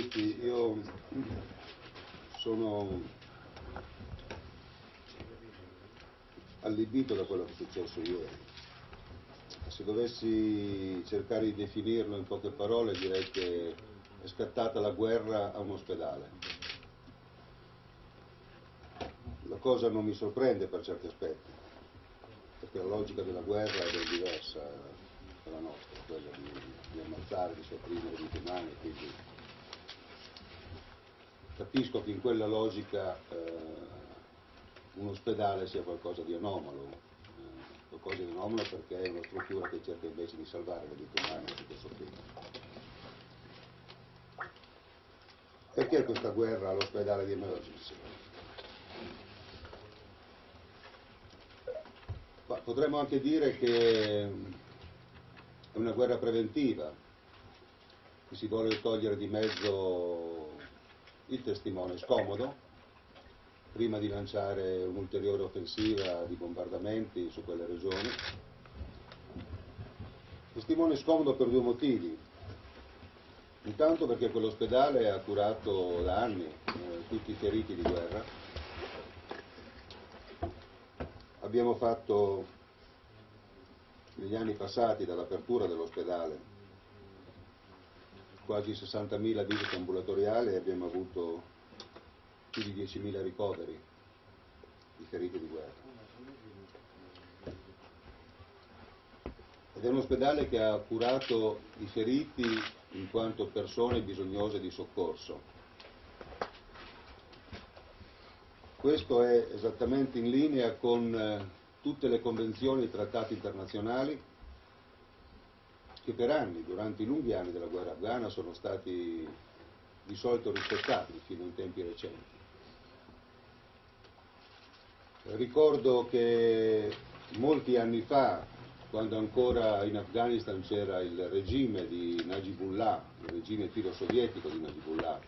tutti, io sono allibito da quello che è successo ieri. Se dovessi cercare di definirlo in poche parole direi che è scattata la guerra a un ospedale. La cosa non mi sorprende per certi aspetti, perché la logica della guerra è ben diversa dalla nostra, quella di, di ammazzare, di sopprimere vite umane, quindi capisco che in quella logica eh, un ospedale sia qualcosa di anomalo, eh, qualcosa di anomalo perché è una struttura che cerca invece di salvare le vite umane di questo tipo. Perché questa guerra all'ospedale di emergency? Ma potremmo anche dire che è una guerra preventiva, che si vuole togliere di mezzo il testimone scomodo, prima di lanciare un'ulteriore offensiva di bombardamenti su quelle regioni. Testimone scomodo per due motivi. Intanto perché quell'ospedale ha curato da anni eh, tutti i feriti di guerra. Abbiamo fatto negli anni passati dall'apertura dell'ospedale quasi 60.000 visite ambulatoriali e abbiamo avuto più di 10.000 ricoveri di feriti di guerra. Ed è un ospedale che ha curato i feriti in quanto persone bisognose di soccorso. Questo è esattamente in linea con eh, tutte le convenzioni e trattati internazionali che per anni, durante i lunghi anni della guerra afghana, sono stati di solito rispettati fino in tempi recenti. Ricordo che molti anni fa, quando ancora in Afghanistan c'era il regime di Najibullah, il regime filo-sovietico di Najibullah,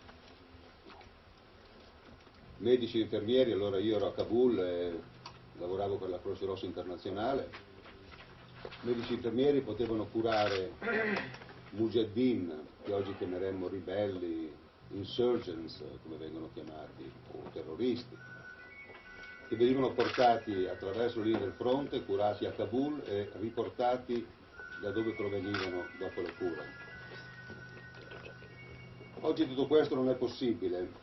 medici e infermieri, allora io ero a Kabul e lavoravo per la Croce Rossa Internazionale, medici infermieri potevano curare mujahideen, che oggi chiameremmo ribelli, insurgents, come vengono chiamati, o terroristi, che venivano portati attraverso linee del fronte, curati a Kabul e riportati da dove provenivano dopo le cure. Oggi tutto questo non è possibile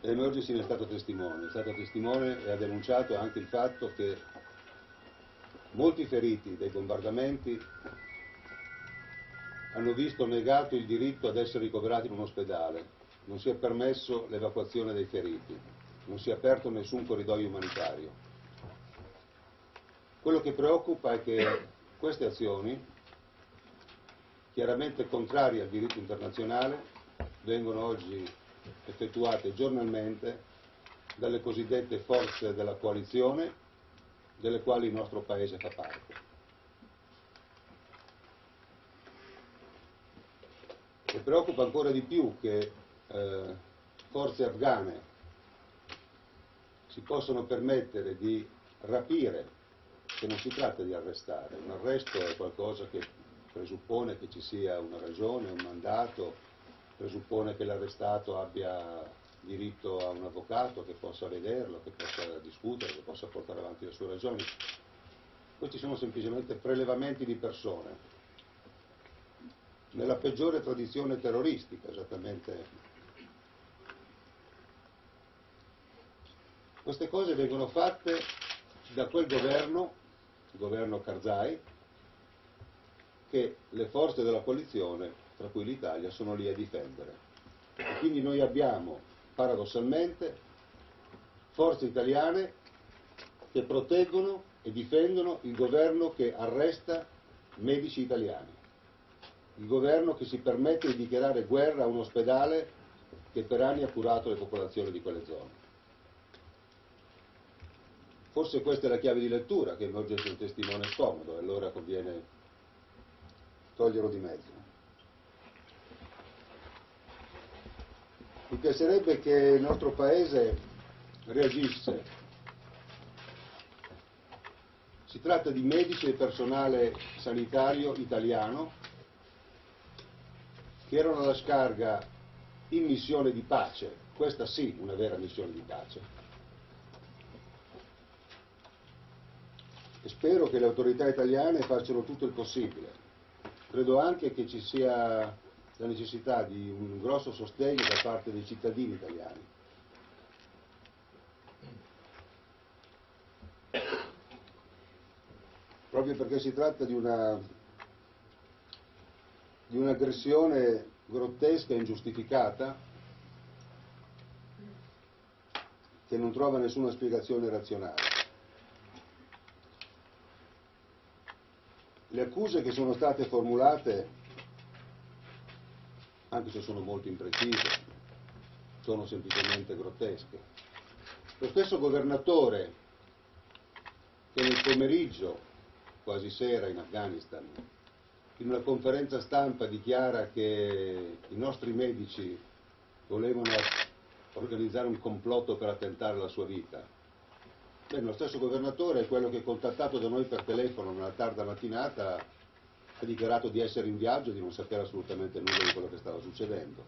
e Emergency ne è stato testimone, è stato testimone e ha denunciato anche il fatto che molti feriti dai bombardamenti hanno visto negato il diritto ad essere ricoverati in un ospedale, non si è permesso l'evacuazione dei feriti, non si è aperto nessun corridoio umanitario. Quello che preoccupa è che queste azioni, chiaramente contrarie al diritto internazionale, vengono oggi effettuate giornalmente dalle cosiddette forze della coalizione, delle quali il nostro Paese fa parte. E preoccupa ancora di più che eh, forze afghane si possono permettere di rapire, che non si tratta di arrestare, un arresto è qualcosa che presuppone che ci sia una ragione, un mandato, presuppone che l'arrestato abbia diritto a un avvocato che possa vederlo, che possa discutere, che possa portare avanti le sue ragioni. Questi sono semplicemente prelevamenti di persone, nella peggiore tradizione terroristica, esattamente. Queste cose vengono fatte da quel governo, il governo Karzai, che le forze della coalizione, tra cui l'Italia, sono lì a difendere. E quindi noi abbiamo, paradossalmente, forze italiane che proteggono e difendono il governo che arresta medici italiani il governo che si permette di dichiarare guerra a un ospedale che per anni ha curato le popolazioni di quelle zone. Forse questa è la chiave di lettura che emerge sul testimone scomodo e allora conviene toglierlo di mezzo. Mi piacerebbe che il nostro Paese reagisse. Si tratta di medici e personale sanitario italiano che erano alla scarga in missione di pace, questa sì, una vera missione di pace. E spero che le autorità italiane facciano tutto il possibile. Credo anche che ci sia la necessità di un grosso sostegno da parte dei cittadini italiani. Proprio perché si tratta di una di un'aggressione grottesca e ingiustificata che non trova nessuna spiegazione razionale. Le accuse che sono state formulate, anche se sono molto imprecise, sono semplicemente grottesche. Lo stesso governatore che nel pomeriggio, quasi sera in Afghanistan, in una conferenza stampa dichiara che i nostri medici volevano organizzare un complotto per attentare la sua vita. Bene, lo stesso governatore è quello che contattato da noi per telefono nella tarda mattinata ha dichiarato di essere in viaggio e di non sapere assolutamente nulla di quello che stava succedendo.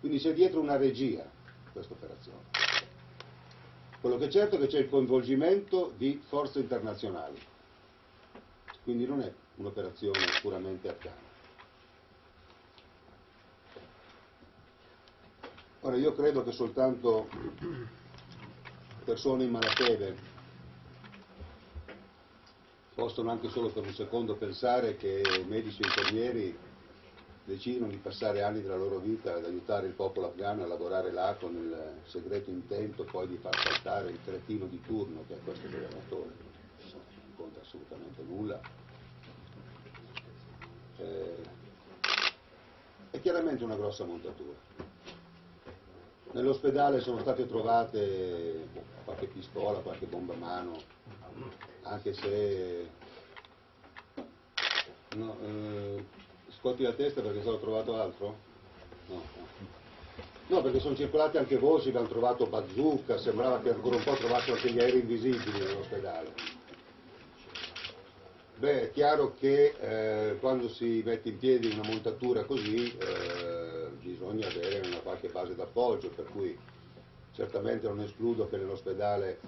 Quindi c'è dietro una regia questa operazione. Quello che è certo è che c'è il coinvolgimento di forze internazionali, quindi non è un'operazione puramente afghana. Ora io credo che soltanto persone in malafede possono anche solo per un secondo pensare che medici e infermieri decidono di passare anni della loro vita ad aiutare il popolo afghano a lavorare là con il segreto intento poi di far saltare il cretino di turno che è questo governatore. Non conta assolutamente nulla eh, è chiaramente una grossa montatura. Nell'ospedale sono state trovate qualche pistola, qualche bomba a mano, anche se no, eh, scotti la testa perché sono trovato altro? No. no, perché sono circolate anche voci che hanno trovato bazooka, sembrava che ancora un po' trovassero anche gli aerei invisibili nell'ospedale. Beh, è chiaro che eh, quando si mette in piedi una montatura così eh, bisogna avere una qualche base d'appoggio, per cui certamente non escludo che nell'ospedale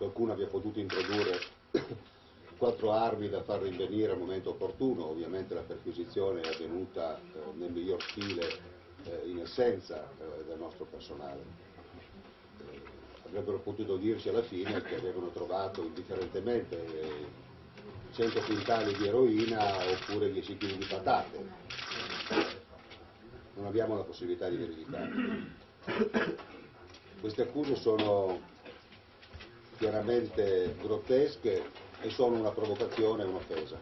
qualcuno abbia potuto introdurre quattro armi da far rinvenire al momento opportuno, ovviamente la perquisizione è avvenuta eh, nel miglior stile eh, in essenza eh, del nostro personale. Eh, avrebbero potuto dirci alla fine che avevano trovato indifferentemente 100 quintali di eroina oppure 10 kg di patate. Non abbiamo la possibilità di verificare. Queste accuse sono chiaramente grottesche e sono una provocazione e un'offesa.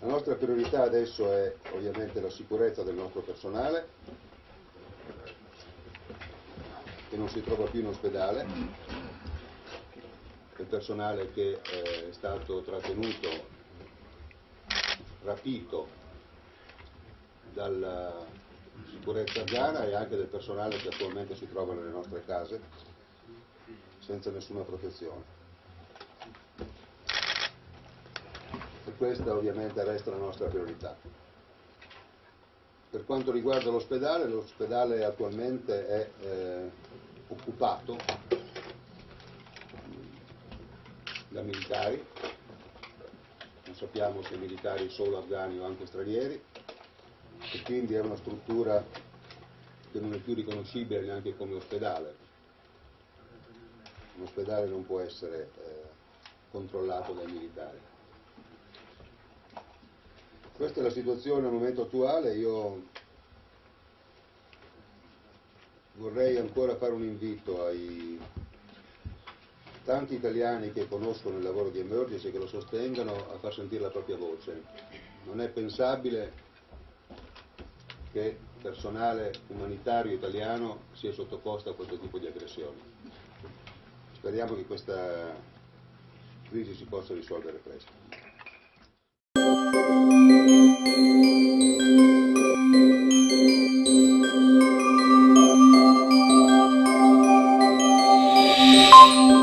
La nostra priorità adesso è ovviamente la sicurezza del nostro personale, che non si trova più in ospedale, del personale che eh, è stato trattenuto, rapito dalla sicurezza afghana e anche del personale che attualmente si trova nelle nostre case senza nessuna protezione. E questa ovviamente resta la nostra priorità. Per quanto riguarda l'ospedale, l'ospedale attualmente è eh, occupato da militari, non sappiamo se militari solo afghani o anche stranieri, e quindi è una struttura che non è più riconoscibile neanche come ospedale. Un ospedale non può essere eh, controllato dai militari. Questa è la situazione al momento attuale, io vorrei ancora fare un invito ai tanti italiani che conoscono il lavoro di Emergency e che lo sostengano a far sentire la propria voce. Non è pensabile che personale umanitario italiano sia sottoposto a questo tipo di aggressioni. Speriamo che questa crisi si possa risolvere presto. Thank